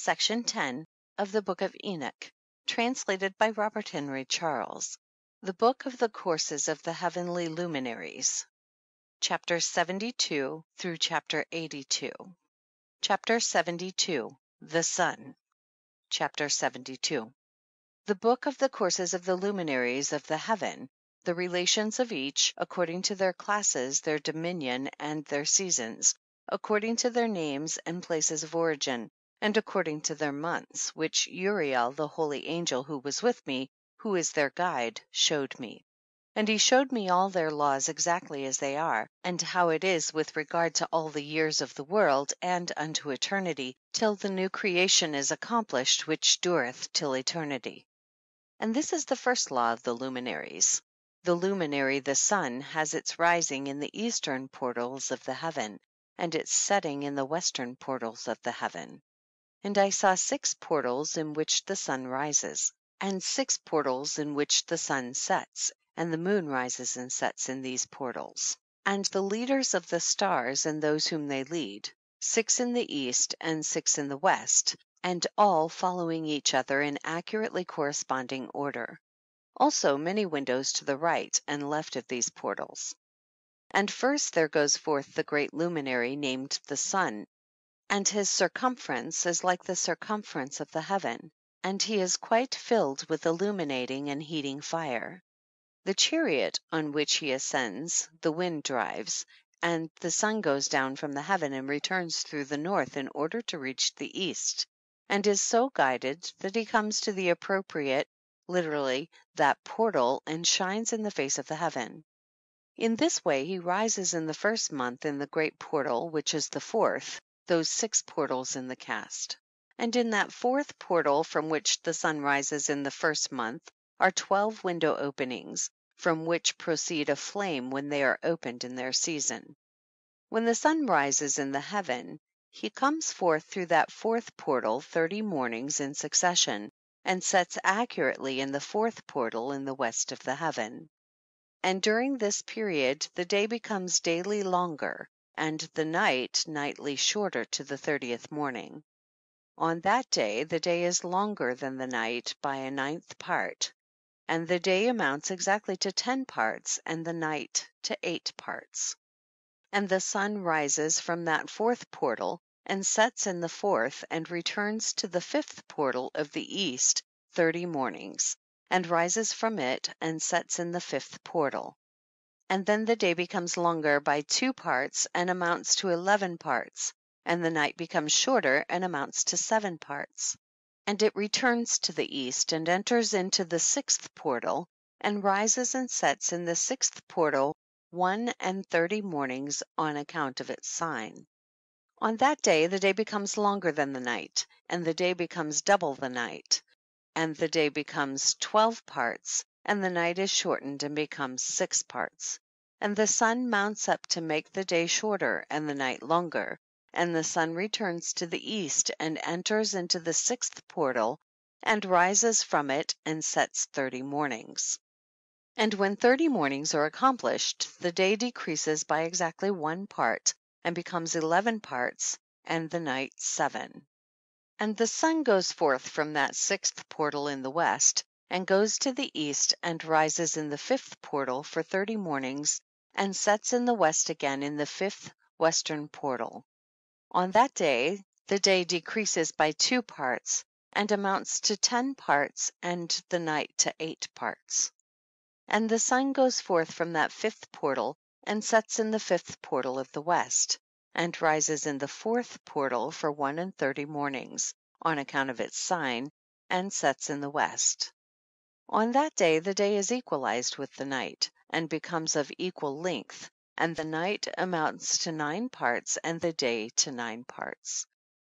Section X of the Book of Enoch, translated by Robert Henry Charles. The Book of the Courses of the Heavenly Luminaries. CHAPTER LXXII. CHAPTER LXXII. THE SUN. CHAPTER LXXII. The Book of the Courses of the Luminaries of the Heaven, the relations of each, according to their classes, their dominion and their seasons, according to their names and places of origin, and according to their months, which Uriel the holy angel who was with me, who is their guide, showed me. And he showed me all their laws exactly as they are, and how it is with regard to all the years of the world, and unto eternity, till the new creation is accomplished which dureth till eternity. 3. And this is the first law of the luminaries. The luminary the sun has its rising in the eastern portals of the heaven, and its setting in the western portals of the heaven. 4. And I saw six portals in which the sun rises, and six portals in which the sun sets, and the moon rises and sets in these portals. And the leaders of the stars and those whom they lead, six in the east and six in the west, and all following each other in accurately corresponding order. Also many windows to the right and left of these portals. And first there goes forth the great luminary named the sun, and his circumference is like the circumference of the heaven, and he is quite filled with illuminating and heating fire. The chariot on which he ascends the wind drives, and the sun goes down from the heaven and returns through the north in order to reach the east, and is so guided that he comes to the appropriate (literally, that portal) and shines in the face of the heaven. In this way he rises in the first month in the great portal which is the fourth, those six portals in the cast. And in that fourth portal from which the sun rises in the first month are twelve window openings, from which proceed a flame when they are opened in their season. When the sun rises in the heaven, he comes forth through that fourth portal thirty mornings in succession, and sets accurately in the fourth portal in the west of the heaven. And during this period the day becomes daily longer, and the night nightly shorter to the thirtieth morning. On that day the day is longer than the night by a ninth part, and the day amounts exactly to ten parts, and the night to eight parts. And the sun rises from that fourth portal and sets in the fourth, and returns to the fifth portal of the east thirty mornings, and rises from it and sets in the fifth portal. 12. And then the day becomes longer by two parts and amounts to eleven parts, and the night becomes shorter and amounts to seven parts. And it returns to the east and enters into the sixth portal, and rises and sets in the sixth portal one and thirty mornings on account of its sign. On that day the day becomes longer than the night, and the day becomes double the night, and the day becomes twelve parts, and the night is shortened and becomes six parts. And the sun mounts up to make the day shorter and the night longer, and the sun returns to the east and enters into the sixth portal, and rises from it and sets thirty mornings. And when thirty mornings are accomplished, the day decreases by exactly one part, and becomes eleven parts, and the night seven. And the sun goes forth from that sixth portal in the west, and goes to the east and rises in the fifth portal for thirty mornings, and sets in the west again in the fifth western portal. On that day the day decreases by two parts, and amounts to ten parts, and the night to eight parts. And the sun goes forth from that fifth portal and sets in the fifth portal of the west, and rises in the fourth portal for one and thirty mornings, on account of its sign, and sets in the west. 20. On that day the day is equalized with the night, and becomes of equal length, and the night amounts to nine parts and the day to nine parts.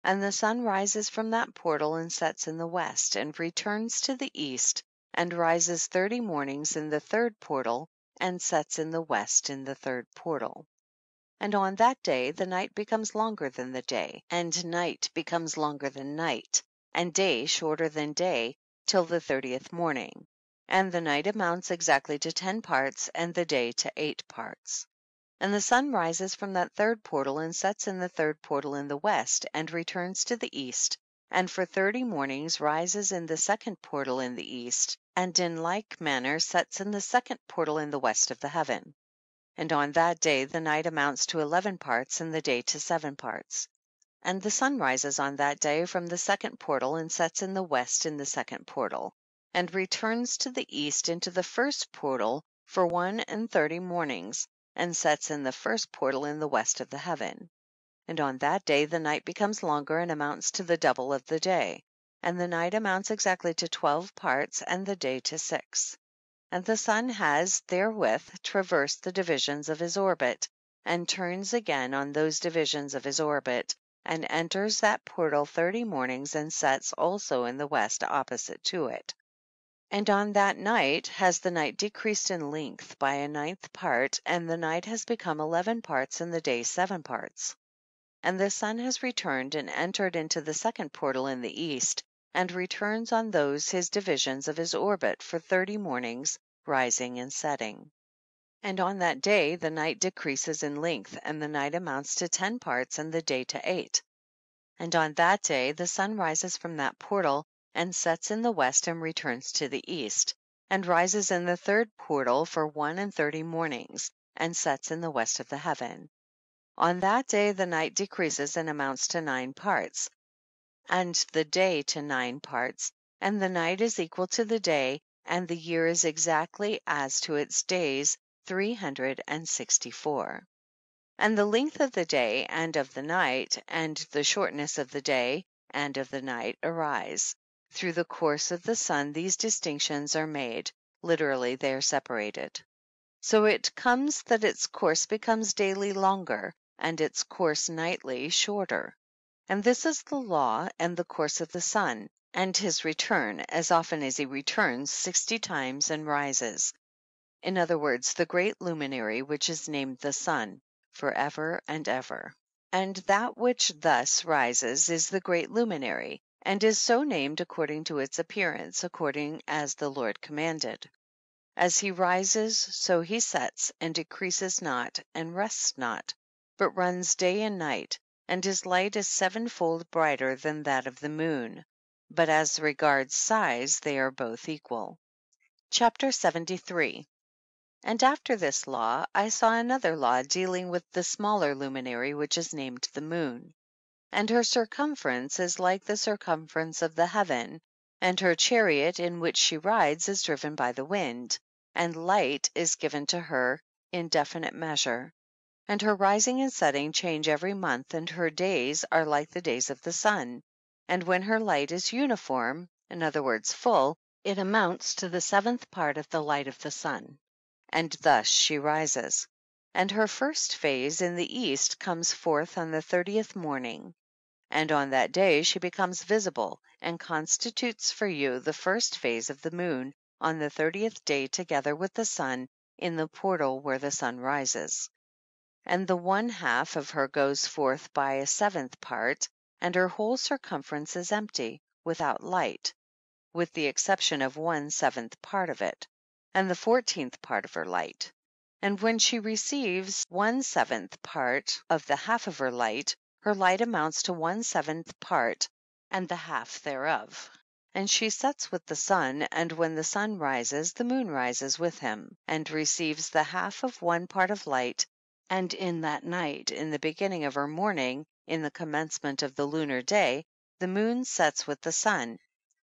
And the sun rises from that portal and sets in the west, and returns to the east and rises thirty mornings in the third portal and sets in the west in the third portal. And on that day the night becomes longer than the day, and night becomes longer than night, and day shorter than day, till the thirtieth morning, and the night amounts exactly to ten parts and the day to eight parts. And the sun rises from that third portal and sets in the third portal in the west, and returns to the east and for thirty mornings rises in the second portal in the east, and in like manner sets in the second portal in the west of the heaven. And on that day the night amounts to eleven parts, and the day to seven parts. And the sun rises on that day from the second portal and sets in the west in the second portal, and returns to the east into the first portal for one and thirty mornings, and sets in the first portal in the west of the heaven. And on that day the night becomes longer and amounts to the double of the day, and the night amounts exactly to twelve parts and the day to six. And the sun has therewith traversed the divisions of his orbit, and turns again on those divisions of his orbit, and enters that portal thirty mornings and sets also in the west opposite to it. And on that night has the night decreased in length by a ninth part, and the night has become eleven parts and the day seven parts. And the sun has returned and entered into the second portal in the east, and returns on those his divisions of his orbit for thirty mornings, rising and setting. And on that day the night decreases in length, and the night amounts to ten parts and the day to eight. And on that day the sun rises from that portal and sets in the west and returns to the east, and rises in the third portal for one and thirty mornings, and sets in the west of the heaven. On that day the night decreases and amounts to nine parts, and the day to nine parts, and the night is equal to the day, and the year is exactly as to its days three hundred and sixty four. And the length of the day and of the night, and the shortness of the day and of the night arise. Through the course of the sun these distinctions are made, literally they are separated. So it comes that its course becomes daily longer, and its course nightly shorter. And this is the law and the course of the sun, and his return, as often as he returns sixty times and rises. In other words, the great luminary which is named the sun, for ever and ever. And that which thus rises is the great luminary, and is so named according to its appearance, according as the Lord commanded. As he rises, so he sets, and decreases not, and rests not but runs day and night, and his light is sevenfold brighter than that of the moon. But as regards size they are both equal. CHAPTER 73 And after this law I saw another law dealing with the smaller luminary which is named the moon. And her circumference is like the circumference of the heaven, and her chariot in which she rides is driven by the wind, and light is given to her in definite measure and her rising and setting change every month, and her days are like the days of the sun. And when her light is uniform, in other words full, it amounts to the seventh part of the light of the sun. And thus she rises. And her first phase in the east comes forth on the thirtieth morning. And on that day she becomes visible, and constitutes for you the first phase of the moon on the thirtieth day together with the sun in the portal where the sun rises and the one half of her goes forth by a seventh part, and her whole circumference is empty, without light, with the exception of one seventh part of it, and the fourteenth part of her light. And when she receives one seventh part of the half of her light, her light amounts to one seventh part and the half thereof. And she sets with the sun, and when the sun rises, the moon rises with him, and receives the half of one part of light and in that night, in the beginning of her morning, in the commencement of the lunar day, the moon sets with the sun,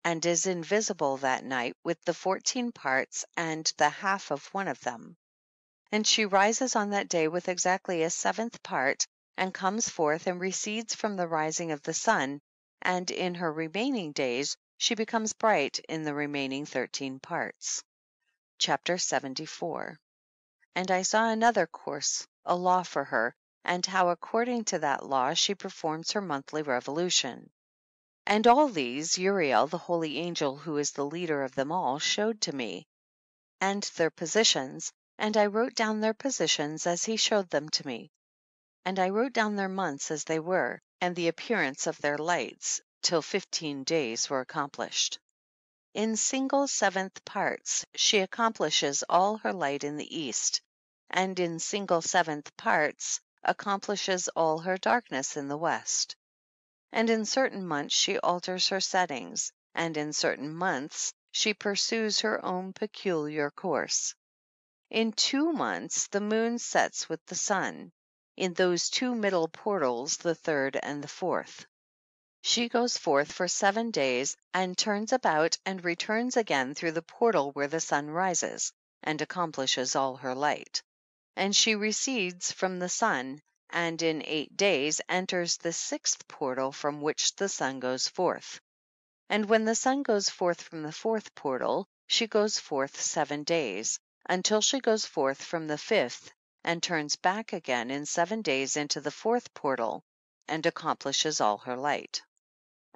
and is invisible that night with the fourteen parts and the half of one of them. And she rises on that day with exactly a seventh part, and comes forth and recedes from the rising of the sun, and in her remaining days she becomes bright in the remaining thirteen parts. CHAPTER 74 And I saw another course a law for her, and how according to that law she performs her monthly revolution. And all these Uriel, the holy angel who is the leader of them all, showed to me, and their positions, and I wrote down their positions as he showed them to me. And I wrote down their months as they were, and the appearance of their lights, till fifteen days were accomplished. In single seventh parts she accomplishes all her light in the east, and in single seventh parts accomplishes all her darkness in the west. And in certain months she alters her settings, and in certain months she pursues her own peculiar course. In two months the moon sets with the sun, in those two middle portals, the third and the fourth. She goes forth for seven days and turns about and returns again through the portal where the sun rises, and accomplishes all her light. And she recedes from the sun, and in eight days enters the sixth portal from which the sun goes forth. And when the sun goes forth from the fourth portal, she goes forth seven days, until she goes forth from the fifth and turns back again in seven days into the fourth portal, and accomplishes all her light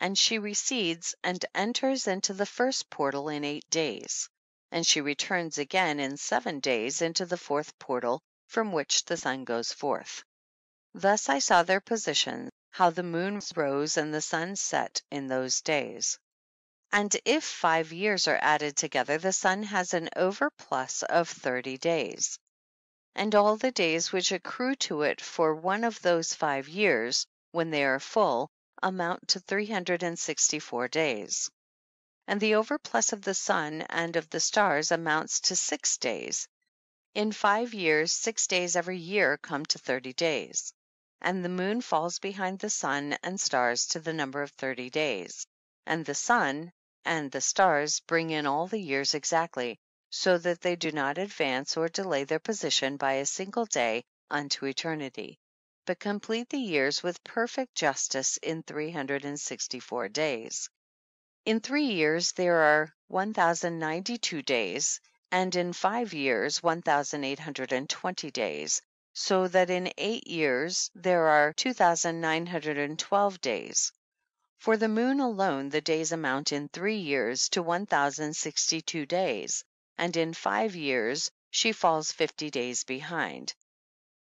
and she recedes and enters into the first portal in eight days, and she returns again in seven days into the fourth portal from which the sun goes forth. Thus I saw their positions, how the moon rose and the sun set in those days. And if five years are added together, the sun has an overplus of thirty days. And all the days which accrue to it for one of those five years, when they are full, amount to 364 days. And the overplus of the sun and of the stars amounts to six days. In five years, six days every year come to 30 days. And the moon falls behind the sun and stars to the number of 30 days. And the sun and the stars bring in all the years exactly, so that they do not advance or delay their position by a single day unto eternity but complete the years with perfect justice in 364 days. In three years there are 1092 days, and in five years 1820 days, so that in eight years there are 2912 days. For the moon alone the days amount in three years to 1062 days, and in five years she falls 50 days behind.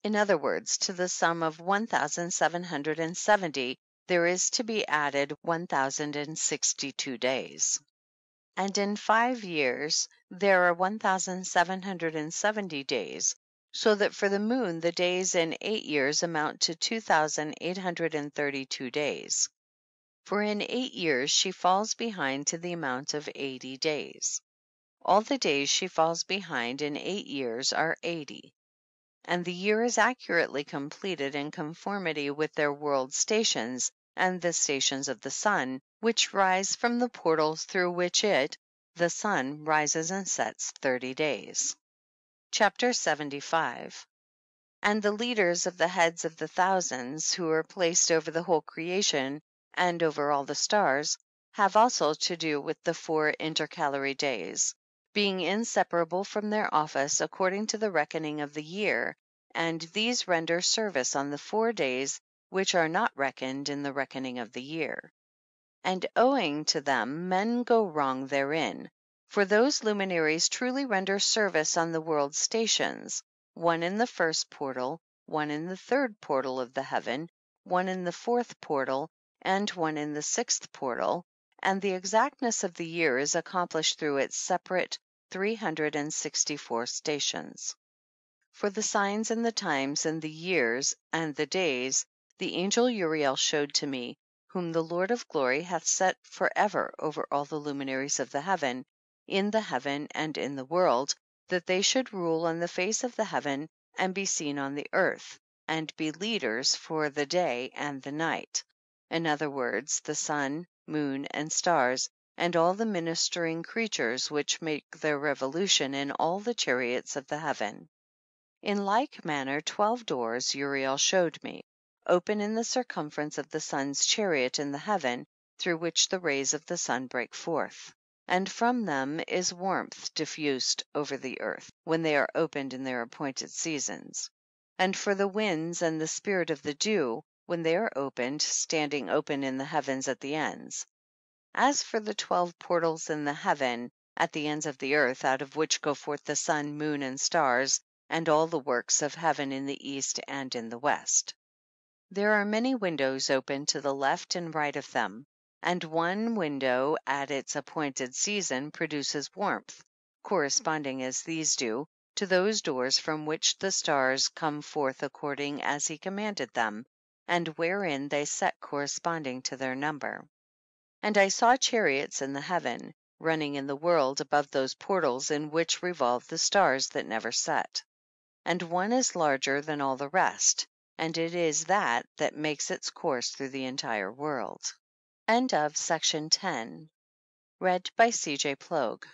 In other words, to the sum of 1,770 there is to be added 1,062 days. And in five years there are 1,770 days, so that for the moon the days in eight years amount to 2,832 days. For in eight years she falls behind to the amount of 80 days. All the days she falls behind in eight years are 80 and the year is accurately completed in conformity with their world stations and the stations of the sun, which rise from the portals through which it, the sun, rises and sets thirty days. CHAPTER 75 And the leaders of the heads of the thousands, who are placed over the whole creation and over all the stars, have also to do with the four intercalary days being inseparable from their office according to the reckoning of the year, and these render service on the four days which are not reckoned in the reckoning of the year. And owing to them men go wrong therein, for those luminaries truly render service on the world stations, one in the first portal, one in the third portal of the heaven, one in the fourth portal, and one in the sixth portal, and the exactness of the year is accomplished through its separate three hundred and sixty four stations. For the signs and the times and the years and the days, the angel Uriel showed to me, whom the Lord of glory hath set for ever over all the luminaries of the heaven, in the heaven and in the world, that they should rule on the face of the heaven and be seen on the earth, and be leaders for the day and the night, in other words, the sun, moon and stars, and all the ministering creatures which make their revolution in all the chariots of the heaven. In like manner twelve doors Uriel showed me, open in the circumference of the sun's chariot in the heaven, through which the rays of the sun break forth. And from them is warmth diffused over the earth, when they are opened in their appointed seasons. And for the winds and the spirit of the dew, when they are opened, standing open in the heavens at the ends. As for the twelve portals in the heaven at the ends of the earth, out of which go forth the sun, moon and stars, and all the works of heaven in the east and in the west. There are many windows open to the left and right of them, and one window at its appointed season produces warmth, corresponding as these do, to those doors from which the stars come forth according as he commanded them, and wherein they set corresponding to their number. 6. And I saw chariots in the heaven, running in the world above those portals in which revolve the stars that never set. And one is larger than all the rest, and it is that that makes its course through the entire world. End of Section 10. Read by C. J. Plogue.